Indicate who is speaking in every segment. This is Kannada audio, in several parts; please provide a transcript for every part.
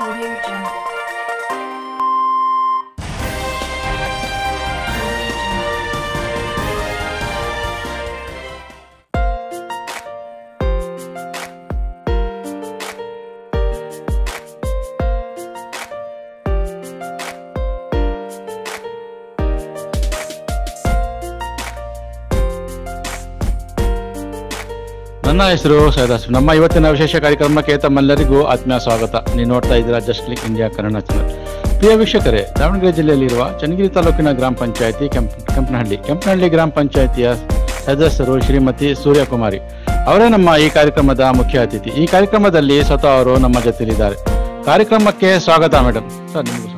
Speaker 1: Audio Jungle.
Speaker 2: ನನ್ನ ಹೆಸರು ಸೈದಾಸ್ ನಮ್ಮ ಇವತ್ತಿನ ವಿಶೇಷ ಕಾರ್ಯಕ್ರಮಕ್ಕೆ ತಮ್ಮೆಲ್ಲರಿಗೂ ಆತ್ಮೀಯ ಸ್ವಾಗತ. ನೀವು ನೋಡ್ತಾ ಇದ್ದೀರಾ just click India Kannada channel ಪ್ರಿಯ ವೀಕ್ಷಕರೇ, ದಾವಣಗೆರೆ ಜಿಲ್ಲೆಯಲ್ಲಿರುವ ಚನ್ನಗಿರಿ ತಾಲೂಕಿನ ಗ್ರಾಮ ಪಂಚಾಯತಿ ಕೆಂಪ್, ಕೆಂಪನಹಳ್ಳಿ ಕೆಂಪನಹಳ್ಳಿ ಗ್ರಾಮ ಪಂಚಾಯತಿಯ ಸದಸ್ಯರು ಶ್ರೀಮತಿ ಸೂರ್ಯಕುಮಾರಿ ಅವರೇ ನಮ್ಮ ಈ ಕಾರ್ಯಕ್ರಮದ ಮುಖ್ಯ ಅತಿಥಿ. ಈ ಕಾರ್ಯಕ್ರಮದಲ್ಲಿ ಸ್ವತಃ ಅವರು ನಮ್ಮ ಜೊತೆಲಿದ್ದಾರೆ ಕಾರ್ಯಕ್ರಮಕ್ಕೆ ಸ್ವಾಗತ ಮೇಡಮ್ ಸರ್, ನಿಮಗೂ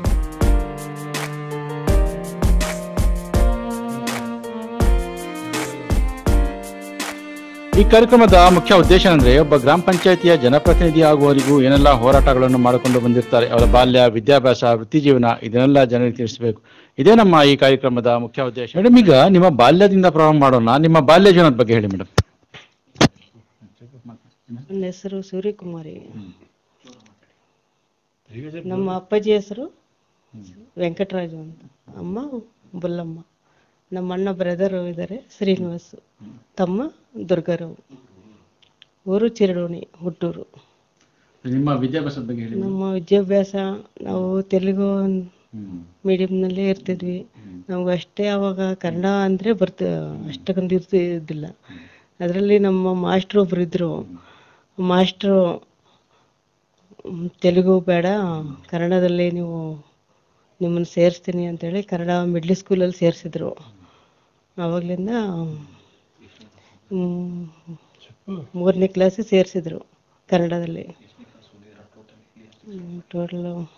Speaker 2: ಈ ಕಾರ್ಯಕ್ರಮದ ಮುಖ್ಯ ಉದ್ದೇಶ ಅಂದ್ರೆ ಒಬ್ಬ ಗ್ರಾಮ ಪಂಚಾಯತಿಯ ಜನಪ್ರತಿನಿಧಿ ಆಗುವವರಿಗೂ ಏನೆಲ್ಲ ಹೋರಾಟಗಳನ್ನು ಮಾಡಿಕೊಂಡು ಬಂದಿರ್ತಾರೆ. ಅವರ ಬಾಲ್ಯ ವಿದ್ಯಾಭ್ಯಾಸ ವೃತ್ತಿ ಜೀವನ ಇದನ್ನೆಲ್ಲ ಜನರಿಗೆ ತಿಳಿಸಬೇಕು. ಇದೇ ನಮ್ಮ ಈ ಕಾರ್ಯಕ್ರಮದ ಮುಖ್ಯ ಉದ್ದೇಶ. ಮೇಡಮ್ ಈಗ ನಿಮ್ಮ ಬಾಲ್ಯದಿಂದ ಪ್ರಾರಂಭ ಮಾಡೋಣ. ನಿಮ್ಮ ಬಾಲ್ಯ ಜೀವನದ ಬಗ್ಗೆ ಹೇಳಿ ಮೇಡಮ್
Speaker 3: ನನ್ನ ಹೆಸರು ಸೂರ್ಯಕುಮಾರಿ. ನಮ್ಮ ಅಪ್ಪಾಜಿ ಹೆಸರು ವೆಂಕಟರಾಜು ಅಂತ. ಅಮ್ಮ ಬುಲ್ಲಮ್ಮ. ನಮ್ಮ ಅಣ್ಣ ಬ್ರದರ್ ಇದ್ದಾರೆ ಶ್ರೀನಿವಾಸ್. ತಮ್ಮ ದುರ್ಗಾರಾವ್ ಊರು ಚಿರಡೋಣಿ ಹುಟ್ಟೂರು.
Speaker 2: ನಿಮ್ಮ ವಿದ್ಯಾಭ್ಯಾಸದ ಬಗ್ಗೆ ಹೇಳಿ
Speaker 3: ನಮ್ಮ ವಿದ್ಯಾಭ್ಯಾಸ ನಾವು ತೆಲುಗು ಮೀಡಿಯಮ್ನಲ್ಲೇ ಇರ್ತಿದ್ವಿ. ನಮ್ಗೆ ಅಷ್ಟೇ ಅವಾಗ ಕನ್ನಡ ಅಂದರೆ ಬರ್ತ ಅಷ್ಟಕ್ಕೊಂದು ಇರ್ತಿದ್ದಿಲ್ಲ ಅದರಲ್ಲಿ ನಮ್ಮ ಮಾಸ್ಟ್ರು ಒಬ್ರು ಇದ್ರು. ಮಾಸ್ಟ್ರು ತೆಲುಗು ಬೇಡ ಕನ್ನಡದಲ್ಲಿ ನೀವು ನಿಮ್ಮನ್ನು ಸೇರಿಸ್ತೀನಿ ಅಂತೇಳಿ ಕನ್ನಡ ಮಿಡ್ಲ್ ಸ್ಕೂಲಲ್ಲಿ ಸೇರಿಸಿದ್ರು. ಆವಾಗಲಿಂದ ಮೂರನೇ ಕ್ಲಾಸಿಗೆ ಸೇರಿಸಿದ್ರು ಕನ್ನಡದಲ್ಲಿ. ಟೋಟಲು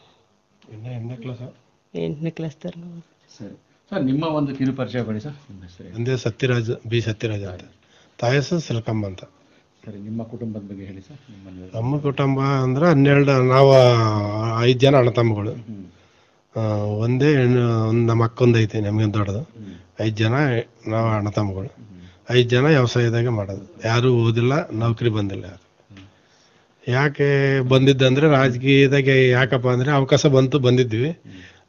Speaker 3: ಎಂಟನೇ ಕ್ಲಾಸ್ ತನಕ
Speaker 2: ಸರಿ. ಸರ್ ನಿಮ್ಮ ಒಂದು ಕಿರು ಪರಿಚಯ ಕೊಡಿ ಸರ್. ಹೇಳಿ.
Speaker 4: ಸತ್ಯರಾಜ್ ಬಿ ಸತ್ಯರಾಜ್ ಅಂತ. ತಾಯಿ ಹೆಸರು ಸಿಲ್ಕಮ್ಮ ಅಂತ.
Speaker 2: ಸರಿ ನಿಮ್ಮ ಕುಟುಂಬದ ಬಗ್ಗೆ ಹೇಳಿ ಸರ್.
Speaker 4: ನಮ್ಮ ಕುಟುಂಬ ಅಂದ್ರೆ ಹನ್ನೆರಡು ನಾವು ಐದು ಜನ ಅಣ್ಣ ತಮ್ಮಗಳು. ಒಂದೇ ಹೆಣ್ಣು ಒಂದು ನಮ್ಮ ಅಕ್ಕೊಂದು ಐತೆ ನಮಗೆ ದೊಡ್ಡದು. ಐದು ಜನ ನಾವು ಅಣ್ಣ ತಮ್ಮಗಳು. ಐದು ಜನ ವ್ಯವಸಾಯದಾಗೆ ಮಾಡೋದು. ಯಾರು ಓದಿಲ್ಲ ನೌಕರಿ ಬಂದಿಲ್ಲ ಯಾರು. ಯಾಕೆ ಬಂದಿದ್ದಂದ್ರೆ ರಾಜಕೀಯದಾಗೆ ಯಾಕಪ್ಪ ಅಂದ್ರೆ ಅವಕಾಶ ಬಂತು ಬಂದಿದ್ವಿ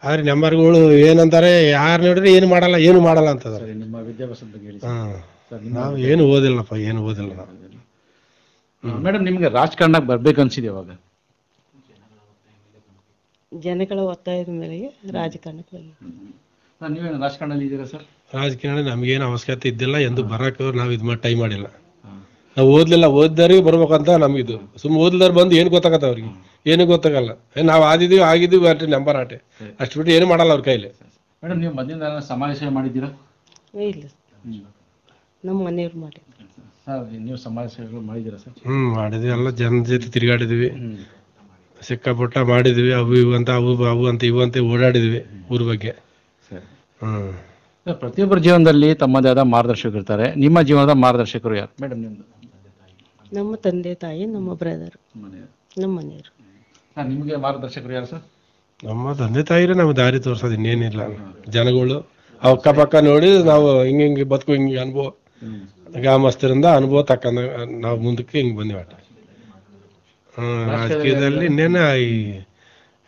Speaker 4: ಆದ್ರೆ ನೆಂಬರ್ಗಳು ಏನಂತಾರೆ ಯಾರು ನೋಡಿದ್ರೆ ಏನು ಮಾಡಲ್ಲ ಏನು ಮಾಡಲ್ಲ ಅಂತಂದ್ರೆ. ಹಾಂ. ನಾವು ಏನು ಓದಿಲ್ಲಪ್ಪ ಏನು ಓದಿಲ್ಲ ನಾವು.
Speaker 2: ಮೇಡಮ್ ನಿಮ್ಗೆ ರಾಜಕಾರಣಕ್ಕೆ ಬರ್ಬೇಕು ಅನ್ಸಿದೆ ಅವಾಗ
Speaker 3: ಜನಗಳ ಒತ್ತಾಯದ ಮೇರೆಗೆ ರಾಜಕಾರಣಕ್ಕೆ ಬಂದೆ
Speaker 2: ಸರ್ ನೀವೇನು ರಾಜಕಾರಣದಲ್ಲಿ ಇದ್ದೀರಾ ಸರ್?
Speaker 4: ರಾಜಕಾರಣ ನಮಗೇನು ಅವಶ್ಯಕತೆ ಇದ್ದಿಲ್ಲ. ಎಂದು ಬರಕ್ಕೆ ನಾವು ಇದು ಮಾಡಿ ಟೈ ಮಾಡಿಲ್ಲ ನಾವು ಓದ್ಲಿಲ್ಲ ಓದ್ದವ್ರಿಗೆ ಬರ್ಬೇಕಂತ ನಮಗಿದು. ಸುಮ್ ಓದ್ಲಾರ್ ಬಂದು ಏನು ಗೊತ್ತಾಗತ್ತ ಅವ್ರಿಗೆ? ಏನು ಗೊತ್ತಾಗಲ್ಲ. ಏ, ನಾವು ಆದಿದೀವಿ ಆಗಿದೀವಿ ಅಷ್ಟೇ ನಂಬರ್ ಆಟೆ. ಅಷ್ಟು ಬಿಟ್ಟು ಏನು ಮಾಡಲ್ಲ ಅವ್ರ ಕೈಲಿ.
Speaker 2: ಮೇಡಮ್ ನೀವು ಮೊದಲಿಂದ ಸಮಾವೇಶ ಸಮಾಜ ಸೇವೆ ಮಾಡಿದ್ದೀರಾ
Speaker 3: ಇಲ್ಲ ನಮ್ಮ ಮನೆಯವ್ರು ಮಾಡಿ
Speaker 2: ಸರ್ ನೀವು ಸಮಾಜ ಸೇವೆಗಳು ಮಾಡಿದ್ದೀರಾ ಸರ್?
Speaker 4: ಹ್ಮ್ ಮಾಡಿದ್ವಿ. ಎಲ್ಲ ಜನ ಜೊತೆ ತಿರುಗಾಡಿದ್ವಿ. ಸಿಕ್ಕಾಪುಟ್ಟ ಮಾಡಿದ್ವಿ. ಅವು ಇವು ಅಂತ ಅವು ಅವು ಅಂತ ಇವು ಅಂತ ಓಡಾಡಿದ್ವಿ ಊರ ಬಗ್ಗೆ.
Speaker 2: ಸರಿ.
Speaker 4: ಹ್ಮ್.
Speaker 2: ಪ್ರತಿಯೊಬ್ಬರ ಜೀವನದಲ್ಲಿ ತಮ್ಮದೇ ಆದ ಮಾರ್ಗದರ್ಶಕರು ಇರ್ತಾರೆ. ನಿಮ್ಮ ಜೀವನದ ಮಾರ್ಗದರ್ಶಕರು ಯಾರು? ಮೇಡಮ್ ನಿಮ್ದು
Speaker 3: ನಮ್ಮ ತಂದೆ ತಾಯಿ ನಮ್ಮ ಬ್ರದರ್ ನಮ್ಮ ಮನೆಯವರು.
Speaker 2: ಸರ್ ನಿಮಗೆ ಮಾರ್ಗದರ್ಶಕರು ಯಾರು ಸರ್?
Speaker 4: ನಮ್ಮ ತಂದೆ ತಾಯಿರೇ ನಮ್ಗೆ ದಾರಿ ತೋರ್ಸೋದು ಇನ್ನೇನಿಲ್ಲ. ಜನಗಳು ಅಕ್ಕ ಪಕ್ಕ ನೋಡಿ ನಾವು ಹಿಂಗೆ ಹಿಂಗೆ ಬದುಕು ಹಿಂಗೆ ಅನುಭವ. ಗ್ರಾಮಸ್ಥರಿಂದ ಅನುಭವ ತಕ್ಕಂದ ನಾವು ಮುಂದಕ್ಕೆ ಹಿಂಗೆ ಬಂದ್ವಿ ಹ್ಮ್ ರಾಜಕೀಯದಲ್ಲಿ ಇನ್ನೇನ ಈ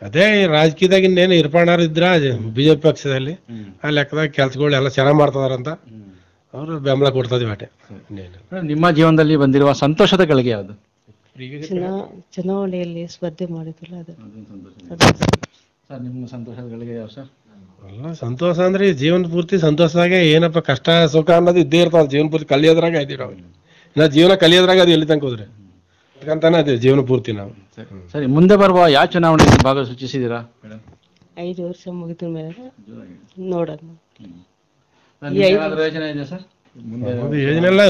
Speaker 4: ಅದೇ ರಾಜಕೀಯದಾಗ ಇನ್ನೇನು ಇರ್ಪಾಣಾರು ಇದ್ರ ಬಿಜೆಪಿ ಪಕ್ಷದಲ್ಲಿ. ಆ ಲೆಕ್ಕದಾಗ ಕೆಲ್ಸಗಳು ಎಲ್ಲ ಚೆನ್ನಾಗಿ ಮಾಡ್ತದಾರಂತ ಅವ್ರು ಬೆಂಬಲ ಕೊಡ್ತದ್ವಿ ಇನ್ನೇನು.
Speaker 2: ನಿಮ್ಮ ಜೀವನದಲ್ಲಿ ಬಂದಿರುವ ಸಂತೋಷದ ಗಳಿಗೆ ಯಾವುದು?
Speaker 3: ಚುನಾ ಚುನಾವಣೆಯಲ್ಲಿ ಸ್ಪರ್ಧೆ ಮಾಡಿದ್ರಲ್ಲ ಅದು.
Speaker 2: ಸರ್ ನಿಮ್ಮ ಸಂತೋಷದ ಗಳಿಗೆ ಯಾವ ಸರ್?
Speaker 4: ಎಲ್ಲ ಸಂತೋಷ ಅಂದ್ರೆ ಜೀವನ ಪೂರ್ತಿ ಸಂತೋಷದಾಗ ಏನಪ್ಪ ಕಷ್ಟ ಸುಖ ಅನ್ನೋದು ಇದ್ದೇ ಇರ್ತಾವ ಜೀವನ ಪೂರ್ತಿ ಕಲಿಯೋದ್ರಾಗ ಇದೀವಿ ನಾವು ನಾ ಜೀವನ ಕಲಿಯೋದ್ರಾಗ ಅದು ಎಲ್ಲಿ ತನಕ ಹೋದ್ರೆ? ಅದೇ ಜೀವನ ಪೂರ್ತಿ ನಾವು.
Speaker 2: ಸರಿ. ಮುಂದೆ ಬರುವ ಯಾವ ಚುನಾವಣೆಯಲ್ಲಿ ಭಾಗ ಸೂಚಿಸಿದ್ದೀರಾ ಮೇಡಮ್
Speaker 3: ಐದು ವರ್ಷ ಮುಗಿದ ಮೇಲೆ
Speaker 2: ಯೋಜನೆ ಇದೆ ಸರ್? ಮುಂದೆ
Speaker 4: ಅದು ಏನೆಲ್ಲ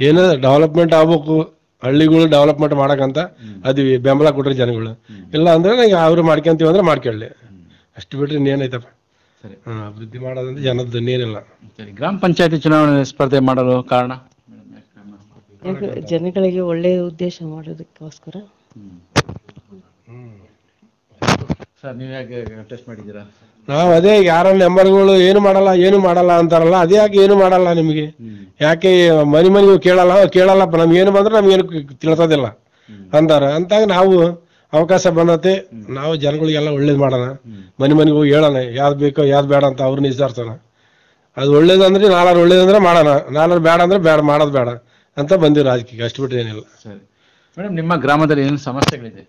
Speaker 4: ಏನೋ ಡೆವಲಪ್ಮೆಂಟ್ ಆಗ್ಬೇಕು ಹಳ್ಳಿಗಳು ಡೆವಲಪ್ಮೆಂಟ್ ಮಾಡಕಂತ ಅದು ಬೆಂಬಲ ಕೊಟ್ರಿ ಜನಗಳು. ಇಲ್ಲ ಅಂದ್ರೆ ನಂಗೆ ಅವ್ರು ಮಾಡ್ಕೊಂತೀವಿ ಅಂದ್ರೆ ಮಾಡ್ಕೊಳ್ಳಿ. ಅಷ್ಟು ಬಿಟ್ರೆ ಇನ್ನೇನೈತಪ್ಪ
Speaker 2: ಸರಿ.
Speaker 4: ಹ್ಮ್ ಅಭಿವೃದ್ಧಿ ಮಾಡೋದಂದ್ರೆ ಜನದ್ದು ಇನ್ನೇನಿಲ್ಲ
Speaker 2: ಸರಿ ಗ್ರಾಮ ಪಂಚಾಯತಿ ಚುನಾವಣೆ ಸ್ಪರ್ಧೆ ಮಾಡಲು ಕಾರಣ?
Speaker 3: ಜನಗಳಿಗೆ ಒಳ್ಳೆಯ ಉದ್ದೇಶ ಮಾಡೋದಕ್ಕೋಸ್ಕರ.
Speaker 2: ಸರ್ ನೀವು ಯಾಕೆ ಟೆಸ್ಟ್ ಮಾಡಿದ್ದೀರಾ?
Speaker 4: ನಾವ್ ಅದೇ ಯಾರ ನಂಬರ್ಗಳು ಏನು ಮಾಡಲ್ಲ ಏನು ಮಾಡಲ್ಲ ಅಂತಾರಲ್ಲ ಅದೇ ಯಾಕೆ ಏನು ಮಾಡಲ್ಲ ನಿಮಗೆ. ಯಾಕೆ ಮನಿ ಮನಿಗೂ ಕೇಳಲ್ಲ ಕೇಳಲ್ಲಪ್ಪ ನಮ್ಗೆ ಏನು ಬಂದ್ರೆ ನಮ್ಗೇನು ತಿಳಿಸೋದಿಲ್ಲ ಅಂತಾರ. ಅಂತಾಗ ನಾವು ಅವಕಾಶ ಬಂದತೆ ನಾವು ಜನಗಳಿಗೆಲ್ಲ ಒಳ್ಳೇದು ಮಾಡೋಣ ಮನೆ ಮನೆಗೆ ಹೋಗಿ ಹೇಳೋಣ ಯಾವ್ದು ಬೇಕೋ ಯಾವ್ದು ಬೇಡ ಅಂತ ಅವ್ರನ್ನ ವಿಚಾರಿಸೋಣ ಅದು ಒಳ್ಳೇದಂದ್ರೆ ನಾಲ್ಕು ಒಳ್ಳೇದಂದ್ರೆ ಮಾಡೋಣ ನಾಲ್ಕು ಬೇಡ ಅಂದ್ರೆ ಬೇಡ ಮಾಡೋದು ಬೇಡ. ಅಂತ ಬಂದಿವಿ ರಾಜಕೀಯ ಅಷ್ಟು ಬಿಟ್ಟು ಏನಿಲ್ಲ.
Speaker 2: ಸರಿ. ಮೇಡಮ್ ನಿಮ್ಮ ಗ್ರಾಮದಲ್ಲಿ ಏನು ಸಮಸ್ಯೆಗಳಿದೆ?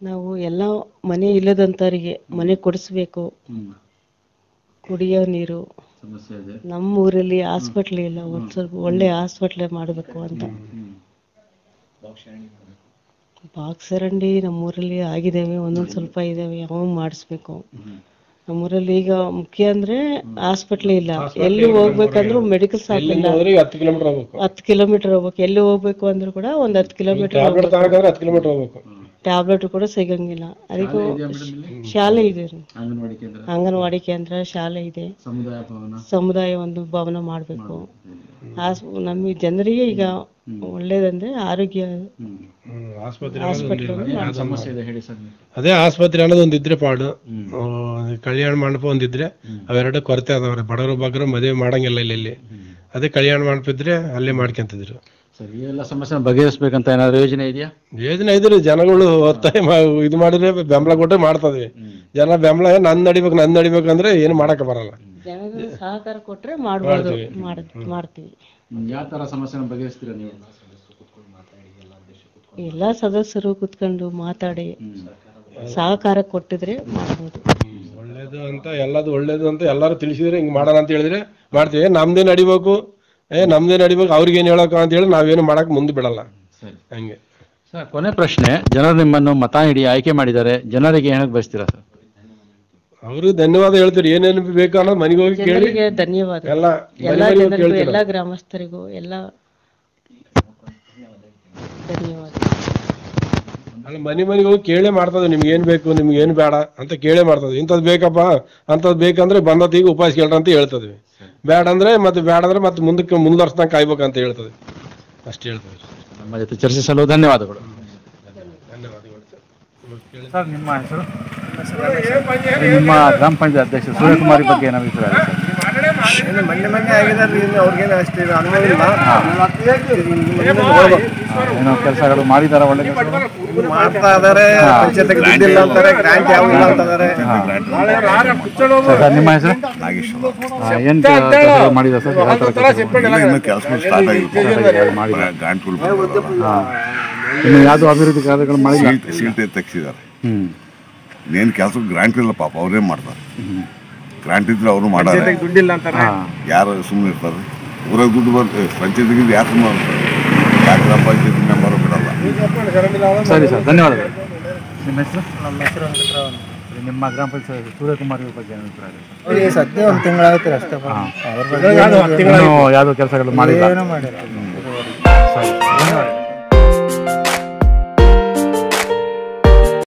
Speaker 3: ನಾವು ಎಲ್ಲ ಮನೆ ಇಲ್ಲದಂತವರಿಗೆ ಮನೆ ಕೊಡಿಸ್ಬೇಕು. ಕುಡಿಯೋ ನೀರು.
Speaker 2: ಸಮಸ್ಯೆ ಇದೆ.
Speaker 3: ನಮ್ಮ ಊರಲ್ಲಿ ಹಾಸ್ಪಿಟ್ಲ್ ಇಲ್ಲ ಒಂದ್ ಸ್ವಲ್ಪ ಒಳ್ಳೆ ಹಾಸ್ಪಿಟ್ಲ್ ಮಾಡಬೇಕು ಅಂತ. ಬಾಕ್ಸ್ ಚರಂಡಿ ನಮ್ಮೂರಲ್ಲಿ ಆಗಿದ್ದಾವೆ ಒಂದೊಂದು ಸ್ವಲ್ಪ ಇದ್ದಾವೆ ಅವು ಮಾಡಿಸ್ಬೇಕು. ನಮ್ಮೂರಲ್ಲಿ ಈಗ ಮುಖ್ಯ ಅಂದ್ರೆ ಹಾಸ್ಪಿಟ್ಲ್ ಇಲ್ಲ. ಎಲ್ಲಿ ಹೋಗ್ಬೇಕಂದ್ರೂ ಮೆಡಿಕಲ್ ಶಾಪ್ ಇಲ್ಲ.
Speaker 4: ಹತ್ತು ಕಿಲೋಮೀಟರ್ ಹೋಗ್ಬೇಕು.
Speaker 3: ಹತ್ತು ಕಿಲೋಮೀಟರ್ ಹೋಗ್ಬೇಕು. ಎಲ್ಲಿ ಹೋಗ್ಬೇಕು ಅಂದ್ರು ಕೂಡ ಒಂದು ಹತ್ತು ಕಿಲೋಮೀಟರ್
Speaker 4: ಟ್ಯಾಬ್ಲೆಟ್ ತಗೋಬೇಕಂದ್ರೆ ಹತ್ತು ಕಿಲೋಮೀಟರ್ ಹೋಗ್ಬೇಕು.
Speaker 3: ಟ್ಯಾಬ್ಲೆಟ್ ಕೂಡ ಸಿಗಂಗಿಲ್ಲ. ಅದಕ್ಕೆ ಶಾಲೆ ಇದೆ ರೀ
Speaker 2: ಅಂಗನವಾಡಿ ಕೇಂದ್ರ.
Speaker 3: ಅಂಗನವಾಡಿ ಕೇಂದ್ರ ಶಾಲೆ ಇದೆ.
Speaker 2: ಸಮುದಾಯ ಭವನ.
Speaker 3: ಸಮುದಾಯ ಒಂದು ಭವನ ಮಾಡಬೇಕು. ನಮ್ಮ ಜನರಿಗೆ ಈಗ ಒಳ್ಳೇದಂದ್ರೆ ಆರೋಗ್ಯ
Speaker 4: ಅದೇ ಆಸ್ಪತ್ರೆ ಅನ್ನೋದು ಒಂದಿದ್ರೆ ಪಾಡು. ಕಲ್ಯಾಣ ಮಂಟಪ ಒಂದಿದ್ರೆ ಅವೆರಡು ಕೊರತೆ ಅದಾವ್ರೆ. ಬಡವರು ಬಗ್ಗರು ಮದುವೆ ಮಾಡಂಗಿಲ್ಲ ಇಲ್ಲಿ ಇಲ್ಲಿ ಅದೇ ಕಲ್ಯಾಣ ಮಂಟಪ ಇದ್ರೆ ಅಲ್ಲೇ ಮಾಡ್ಕೊಂತಿದ್ರು.
Speaker 2: ಸರ್ ಈ ಎಲ್ಲ ಸಮಸ್ಯೆ ಬಗೆಹರಿಸ್ಬೇಕಂತ ಏನಾದ್ರು ಯೋಜನೆ ಇದೆಯಾ?
Speaker 4: ಯೋಜನೆ ಇದ್ರೆ ಜನಗಳು ಒತ್ತಾಯ ಇದು ಮಾಡಿದ್ರೆ ಬೆಂಬಲ ಕೊಟ್ಟರೆ ಮಾಡ್ತದ್ವಿ ಜನ ಬೆಂಬಲ ನನ್ ನಡಿಬೇಕು ನನ್ ನಡಿಬೇಕು ಅಂದ್ರೆ ಏನು ಮಾಡಕ್ ಬರಲ್ಲ.
Speaker 3: ಸಹಕಾರ ಕೊಟ್ರೆ ಮಾಡ್ಬೋದು ಮಾಡ್ ಮಾಡ್ತೀವಿ.
Speaker 2: ಯಾವ ತರ ಸಮಸ್ಯೆನ ಬಗೆಹರಿಸ್ತೀರಾ ನೀವು?
Speaker 3: ಎಲ್ಲ ಸದಸ್ಯರು ಕುತ್ಕೊಂಡು ಮಾತಾಡಿ ಸಹಕಾರ ಕೊಟ್ಟಿದ್ರೆ ಮಾಡ್ಬೋದು.
Speaker 4: ಒಳ್ಳೇದು ಅಂತ ಎಲ್ಲದು ಒಳ್ಳೇದು ಅಂತ ಎಲ್ಲರೂ ತಿಳಿಸಿದ್ರೆ ಹಿಂಗ್ ಮಾಡೋಣ ಅಂತ ಹೇಳಿದ್ರೆ ಮಾಡ್ತೀವಿ. ನಮ್ದೇ ನಡಿಬೇಕು. ಏ ನಮ್ದೇ ನಡಿಬೇಕು. ಅವ್ರಿಗೇನು ಹೇಳಕ ಅಂತ ಹೇಳಿ ನಾವೇನು ಮಾಡಕ್ ಮುಂದೆ ಬಿಡಲ್ಲ.
Speaker 2: ಸರಿ.
Speaker 4: ಹಂಗೆ.
Speaker 2: ಸರ್ ಕೊನೆ ಪ್ರಶ್ನೆ ಜನರು ನಿಮ್ಮನ್ನು ಮತ ಹಿಡಿ ಆಯ್ಕೆ ಮಾಡಿದ್ದಾರೆ. ಜನರಿಗೆ ಏನಕ್ಕೆ ಬಯಸ್ತೀರಾ ಸರ್?
Speaker 4: ಅವ್ರಿಗೆ ಧನ್ಯವಾದ ಹೇಳ್ತೀರಿ. ಏನೇನು ಬೇಕು ಅನ್ನೋದು ಮನೆಗೆ ಹೋಗಿ ಕೇಳಿ.
Speaker 3: ಜನರಿಗೆ ಧನ್ಯವಾದ.
Speaker 4: ಎಲ್ಲ
Speaker 3: ಎಲ್ಲಾ ಜನರಿಗೂ ಎಲ್ಲಾ ಗ್ರಾಮಸ್ಥರಿಗೂ ಎಲ್ಲ ಧನ್ಯವಾದ.
Speaker 4: ಅಲ್ಲ ಮನೆ ಮನೆಗೆ ಹೋಗಿ ಕೇಳೇ ಮಾಡ್ತದೆ. ನಿಮ್ಗೆ ಏನ್ ಬೇಕು ನಿಮ್ಗೆ ಏನ್ ಬೇಡ ಅಂತ ಕೇಳೇ ಮಾಡ್ತದೆ. ಇಂಥದ್ ಬೇಕಪ್ಪ ಅಂತದ್ ಬೇಕಂದ್ರೆ ಬಂದತ್ ಈಗ ಉಪವಾಸ ಕೇಳ್ರಿ ಅಂತ ಹೇಳ್ತದ್ವಿ. ಬೇಡ ಅಂದ್ರೆ ಮತ್ತೆ ಬೇಡ ಅಂದ್ರೆ ಮತ್ತೆ ಮುಂದಕ್ಕೆ ಮುಂದುವರ್ಸ್ದಂಗೆ ಕಾಯ್ಬೇಕಂತ ಹೇಳ್ತದೆ ಅಷ್ಟು ಹೇಳ್ತದೆ
Speaker 2: ನಮ್ಮ ಜೊತೆ ಚರ್ಚಿಸಲು ಧನ್ಯವಾದಗಳು.
Speaker 4: ಧನ್ಯವಾದಗಳು.
Speaker 2: ಸರ್ ನಿಮ್ಮ ಹೆಸರು? ನಿಮ್ಮ ಗ್ರಾಮ ಪಂಚಾಯತ್ ಅಧ್ಯಕ್ಷ ಸೂರ್ಯಕುಮಾರಿ ಬಗ್ಗೆ ಏನಾದ್ರು ಅಭಿಪ್ರಾಯ?
Speaker 1: ಮೊನ್ನೆ ಮೊನ್ನೆ ಆಗಿದ್ದಾರೆ ಇನ್ನು ಅವ್ರಿಗೇನು ಅಷ್ಟು ಇದು ಅನುಭವ ಇಲ್ಲ.
Speaker 2: ಏನೋ ಕೆಲಸಗಳು ಮಾಡಿದಾರ ಒಳ್ಳೆ ಕೆಲಸ
Speaker 1: ಇನ್ನು ಮಾಡ್ತಾ ಇದಾರೆ ಪಂಚಾಯತ್ ದುಡ್ಡಿಲ್ಲ ಅಂತಾರೆ ಗ್ರಾಂಟ್ ಯಾವ ಇಲ್ಲ ಅಂತಾರೆ.
Speaker 2: ಸರ್ ನಿಮ್ಮ ಹೆಸರು? ಆ, ಏನ್ ಕೆಲಸಗಳು ಮಾಡಿದ ಸರ್? ಯಾವ ಥರ ಕೆಲ್ಸಗಳು?
Speaker 5: ಇನ್ನು ಕೆಲಸ ಸ್ಟಾರ್ಟ್ ಗಾಂಟ್ಗಳು
Speaker 2: ಇನ್ನು ಯಾವ್ದು ಅಭಿವೃದ್ಧಿ ಕಾರ್ಯಗಳು ಮಾಡಿಲ್ಲ?
Speaker 5: ಸೀಟ್ ತೆಗ್ಸಿದ್ದಾರೆ.
Speaker 2: ಹ್ಮ್.
Speaker 5: ಇನ್ನೇನು ಕೆಲಸ ಗ್ರಾಂಟ್ ಇಲ್ಲ ಪಾಪ ಅವರೇ ಮಾಡ್ತಾರೆ. ಗ್ರಾಂಟ್ ಇದ್ರೆ ಅವರು ಮಾಡಾರೆ
Speaker 1: ದುಡ್ಡಿಲ್ಲ ಅಂತಾರೆ.
Speaker 5: ಯಾರು ಸುಮ್ಮನೆ ಇರ್ತಾರೆ. ಊರಾಗ ದುಡ್ಡು ಬರ್ತದೆ ಪಂಚಾಯತ್ಗೆ ಯಾರು ಸುಮ್ಮನೆ ಯಾರು ಗ್ರಾಮ ಪಂಚಾಯತ್ ಮೆಂಬರ್ ಬಿಡಲ್ಲ?
Speaker 2: ಸರಿ ಸರ್ ಧನ್ಯವಾದಗಳು. ನಿಮ್ಮ ಹೆಸರು? ನಮ್ಮ ಹೆಸರು ನಿಮ್ಮ ಗ್ರಾಮ ಪಂಚಾಯತ್ ಸೂರ್ಯಕುಮಾರ್ ಇವ್ರ ಬಗ್ಗೆ ಅಭಿಪ್ರಾಯ?
Speaker 1: ಸದ್ಯ ಒಂದು ತಿಂಗಳಾಗುತ್ತೆ ಅಷ್ಟೇ
Speaker 2: ಹಾ.
Speaker 1: ಅವ್ರ ಬಗ್ಗೆ
Speaker 2: ಯಾವ್ದು ಕೆಲಸಗಳು ಮಾಡಿಲ್ಲ.
Speaker 1: ಏನೂ ಮಾಡಿಲ್ಲ.
Speaker 2: ಸರಿ